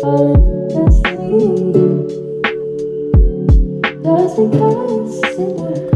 fantasy. Doesn't consider.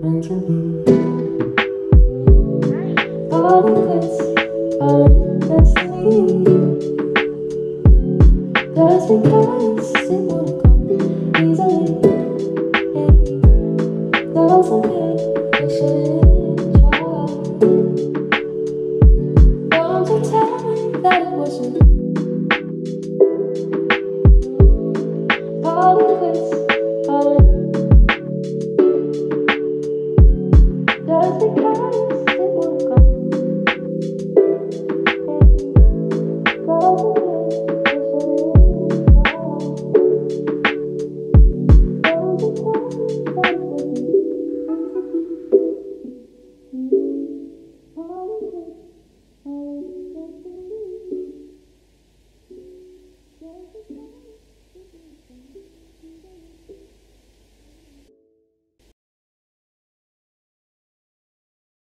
Don't you tell me that it wasn't